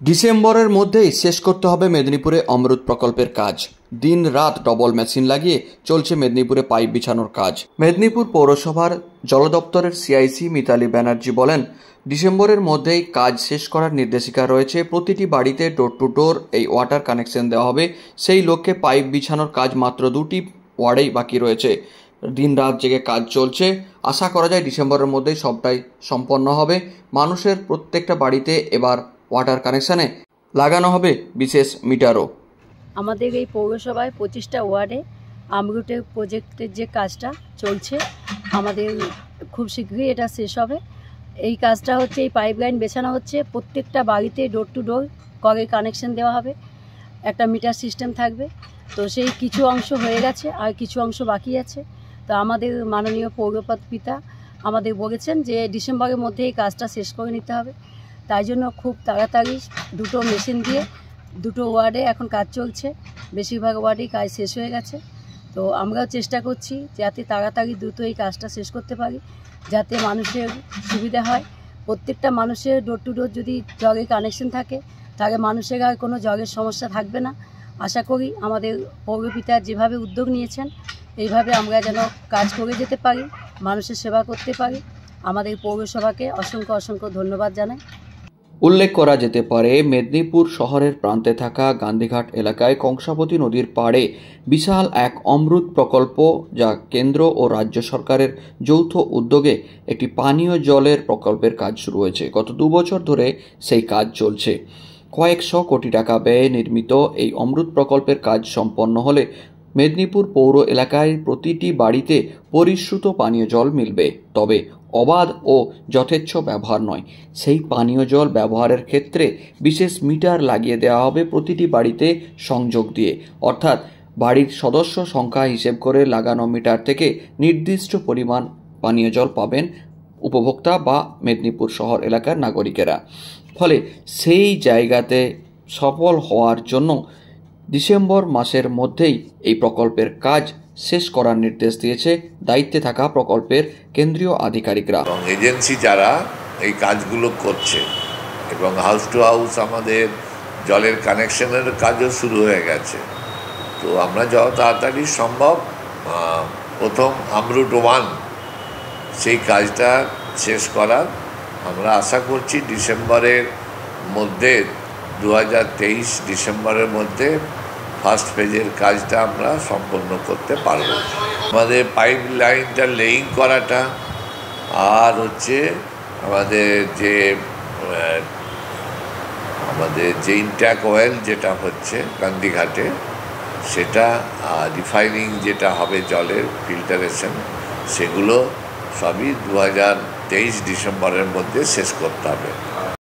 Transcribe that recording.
ডিসেম্বরের মধ্যেই শেষ করতে হবে মেদিনীপুরে অমৃত প্রকল্পের কাজ। দিন রাত ডবল মেশিন লাগিয়ে চলছে মেদিনীপুরে পাইপ বিছানোর কাজ। মেদিনীপুর পৌরসভার জল দপ্তরের সিআইসি মিতালি ব্যানার্জি বলেন, ডিসেম্বরের মধ্যেই কাজ শেষ করার নির্দেশিকা রয়েছে। প্রতিটি বাড়িতে ডোর টু ডোর এই ওয়াটার কানেকশন দেওয়া হবে। সেই লক্ষ্যে পাইপ বিছানোর কাজ মাত্র দুটি ওয়ার্ডেই বাকি রয়েছে। দিন রাত জেগে কাজ চলছে। আশা করা যায় ডিসেম্বরের মধ্যেই সবটাই সম্পন্ন হবে। মানুষের প্রত্যেকটা বাড়িতে এবার ওয়াটার কানেকশানে লাগানো হবে বিশেষ মিটারও। আমাদের এই পৌরসভায় পঁচিশটা ওয়ার্ডে আমরুটের প্রজেক্টের যে কাজটা চলছে, আমাদের খুব শীঘ্রই এটা শেষ হবে। এই কাজটা হচ্ছে, এই পাইপলাইন বেছানো হচ্ছে, প্রত্যেকটা বাড়িতে ডোর টু ডোর কলের কানেকশন দেওয়া হবে, একটা মিটার সিস্টেম থাকবে। তো সেই কিছু অংশ হয়ে গেছে, আর কিছু অংশ বাকি আছে। তো আমাদের মাননীয় পৌরপদ পিতা আমাদের বলেছেন যে ডিসেম্বরের মধ্যে এই কাজটা শেষ করে নিতে হবে। তাই জন্য খুব তাড়াতাড়ি দুটো মেশিন দিয়ে দুটো ওয়ার্ডে এখন কাজ চলছে। বেশিরভাগ ওয়ার্ডেই কাজ শেষ হয়ে গেছে। তো আমরাও চেষ্টা করছি যাতে তাড়াতাড়ি দ্রুত এই কাজটা শেষ করতে পারি, যাতে মানুষের সুবিধা হয়। প্রত্যেকটা মানুষের ডোর টু ডোর যদি জলের কানেকশন থাকে, তাহলে মানুষের আর কোনো জলের সমস্যা থাকবে না। আশা করি আমাদের পৌরপিতা যেভাবে উদ্যোগ নিয়েছেন, এইভাবে আমরা যেন কাজ করে যেতে পারি, মানুষের সেবা করতে পারি। আমাদের পৌরসভাকে অসংখ্য অসংখ্য ধন্যবাদ জানাই। উল্লেখ করা যেতে পারে, মেদিনীপুর শহরের প্রান্তে থাকা গান্ধীঘাট এলাকায় কংসাবতী নদীর পাড়ে বিশাল এক অমৃত প্রকল্প যা কেন্দ্র ও রাজ্য সরকারের যৌথ উদ্যোগে একটি পানীয় জলের প্রকল্পের কাজ শুরু হয়েছে। গত দু বছর ধরে সেই কাজ চলছে। কয়েকশো কোটি টাকা ব্যয়ে নির্মিত এই অমৃত প্রকল্পের কাজ সম্পন্ন হলে মেদিনীপুর পৌর এলাকায় প্রতিটি বাড়িতে পরিশ্রুত পানীয় জল মিলবে, তবে অবাধ ও যথেচ্ছ ব্যবহার নয়। সেই পানীয় জল ব্যবহারের ক্ষেত্রে বিশেষ মিটার লাগিয়ে দেওয়া হবে প্রতিটি বাড়িতে সংযোগ দিয়ে। অর্থাৎ বাড়ির সদস্য সংখ্যা হিসেব করে লাগানো মিটার থেকে নির্দিষ্ট পরিমাণ পানীয় জল পাবেন উপভোক্তা বা মেদিনীপুর শহর এলাকার নাগরিকেরা। ফলে সেই জায়গাতে সফল হওয়ার জন্য ডিসেম্বর মাসের মধ্যেই এই প্রকল্পের কাজ শেষ করার নির্দেশ দিয়েছে দায়িত্বে থাকা প্রকল্পের কেন্দ্রীয় আধিকারিকরা। এজেন্সি যারা এই কাজগুলো করছে এবং হাউস টু হাউস আমাদের জলের কানেকশনের কাজও শুরু হয়ে গেছে। তো আমরা যত তাড়াতাড়ি সম্ভব প্রথম আমরুট ওয়ান সেই কাজটা শেষ করার আমরা আশা করছি ডিসেম্বরের মধ্যে দু হাজার তেইশ ডিসেম্বরের মধ্যে ফার্স্ট ফেজের কাজটা আমরা সম্পন্ন করতে পারব। আমাদের পাইপ লাইনটা লেইং করাটা আর হচ্ছে আমাদের যে আমাদের যে ইনট্যাক অয়েল যেটা হচ্ছে গান্ধীঘাটে, সেটা রিফাইনিং যেটা হবে জলের ফিল্টারেশন সেগুলো সবই দু হাজার তেইশ ডিসেম্বরের মধ্যে শেষ করতে হবে।